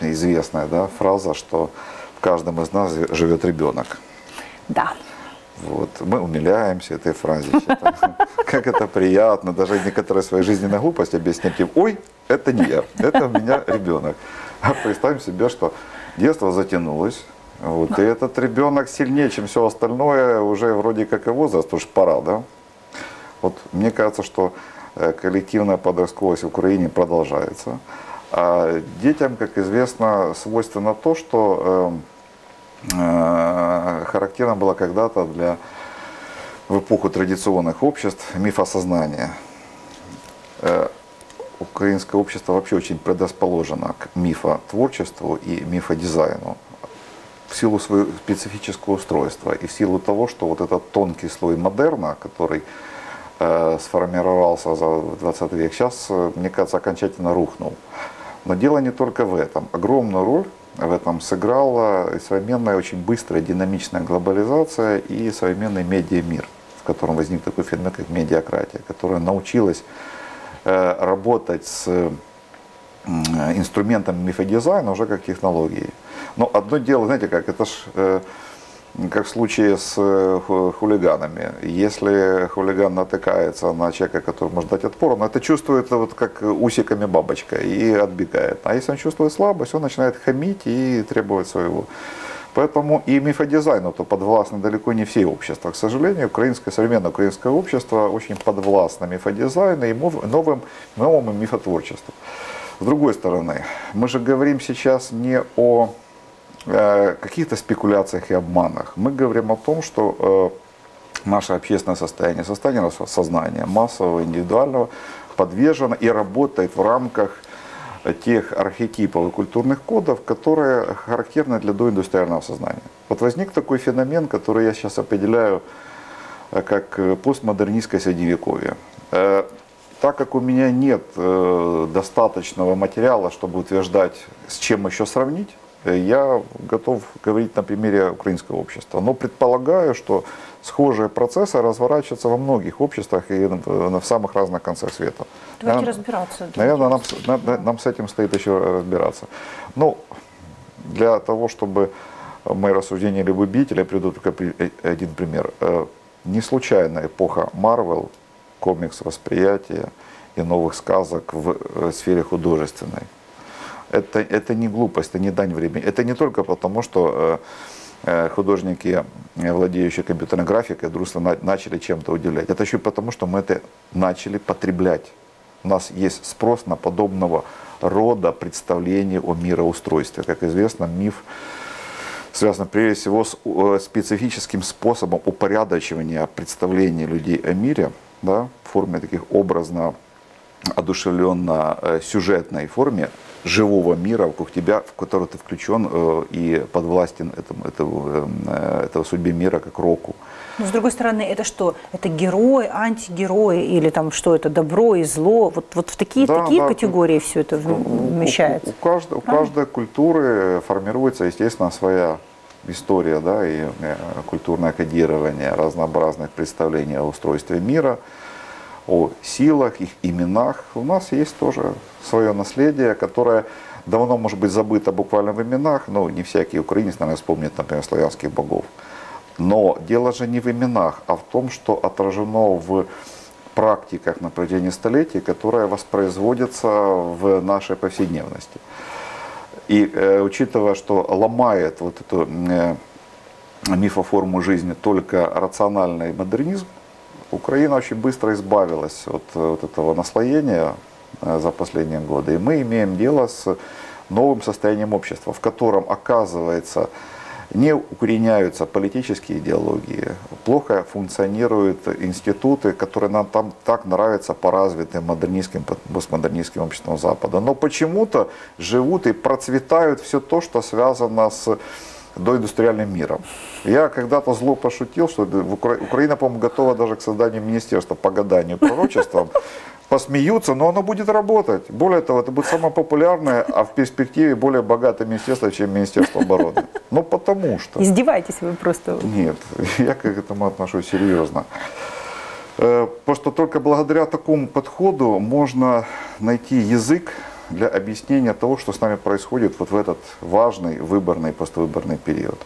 известная да, фраза, что в каждом из нас живет ребенок. Да. Вот. Мы умиляемся этой фразе. Как это приятно. Даже некоторые свои жизненные глупости объяснять тем, ой, это не я, это у меня ребенок. А представим себе, что детство затянулось, вот, и этот ребенок сильнее, чем все остальное, уже вроде как и возраст, уж пора, да? Вот мне кажется, что э, коллективная подростковость в Украине продолжается. А детям, как известно, свойственно то, что э, э, характерно было когда-то для в эпоху традиционных обществ мифосознания. Э, украинское общество вообще очень предрасположено к мифотворчеству и мифодизайну в силу своего специфического устройства и в силу того, что вот этот тонкий слой модерна, который э, сформировался за 20 век, сейчас, э, мне кажется, окончательно рухнул. Но дело не только в этом. Огромную роль в этом сыграла современная очень быстрая динамичная глобализация и современный медиамир, в котором возник такой феномен, как медиакратия, которая научилась э, работать с э, инструментом мифодизайна уже как технологией. Но одно дело, знаете как, это ж э, как в случае с э, ху- хулиганами. Если хулиган натыкается на человека, который может дать отпор, он это чувствует вот как усиками бабочка и отбегает. А если он чувствует слабость, он начинает хамить и требовать своего. Поэтому и мифодизайну то подвластны далеко не все общества. К сожалению, украинское, современное украинское общество очень подвластно мифодизайну и новым, новому мифотворчеству. С другой стороны, мы же говорим сейчас не о э, каких-то спекуляциях и обманах. Мы говорим о том, что э, наше общественное состояние, состояние нашего сознания, массового, индивидуального, подвержено и работает в рамках тех архетипов и культурных кодов, которые характерны для доиндустриального сознания. Вот возник такой феномен, который я сейчас определяю э, как э, постмодернистское средневековье. Э, Так как у меня нет э, достаточного материала, чтобы утверждать, с чем еще сравнить, э, я готов говорить на примере украинского общества. Но предполагаю, что схожие процессы разворачиваются во многих обществах и в, в самых разных концах света. Давайте Наверное, разбираться. Наверное, нам, с- на- на- нам с этим стоит еще разбираться. Ну, для того, чтобы мои рассуждения или выбить, я приведу только э, один пример. Э, Не случайно эпоха Марвел, комикс восприятия и новых сказок в э, сфере художественной. Это, это не глупость, это не дань времени. Это не только потому, что э, э, художники, э, владеющие компьютерной графикой, вдруг на- начали чем-то удивлять. Это еще и потому, что мы это начали потреблять. У нас есть спрос на подобного рода представления о мироустройстве. Как известно, миф связан прежде всего с специфическим способом упорядочивания представления людей о мире да, в форме таких образно одушевленно сюжетной форме живого мира вокруг тебя, в который ты включен э, и подвластен этому, этому, э, этого судьбе мира как року. Но с другой стороны, это что? Это герой, антигерой или там что это, добро и зло? Вот, вот в такие, Да, такие да. категории все это У- у- вмещается. У, каждой, у каждой культуры формируется, естественно, своя история, да, и э, культурное кодирование разнообразных представлений о устройстве мира, о силах, их именах. У нас есть тоже свое наследие, которое давно может быть забыто буквально в именах, но не всякий украинец, наверное, вспомнит, например, славянских богов. Но дело же не в именах, а в том, что отражено в практиках на протяжении столетий, которая воспроизводится в нашей повседневности. И э, учитывая, что ломает вот эту э, мифоформу жизни только рациональный модернизм, Украина очень быстро избавилась от э, вот этого наслоения э, за последние годы. И мы имеем дело с новым состоянием общества, в котором, оказывается, не укореняются политические идеологии, плохо функционируют институты, которые нам там так нравятся по развитым модернистским, постмодернистским обществам Запада. Но почему-то живут и процветают все то, что связано с доиндустриальным миром. Я когда-то зло пошутил, что Укра- Украина, по-моему, готова даже к созданию министерства по гаданию пророчествам. Посмеются, но оно будет работать. Более того, это будет самое популярное, а в перспективе более богатое министерство, чем Министерство обороны. Ну, потому что... Издеваетесь вы просто. Нет, я к этому отношусь серьезно. Э, Потому что только благодаря такому подходу можно найти язык для объяснения того, что с нами происходит вот в этот важный выборный, поствыборный период.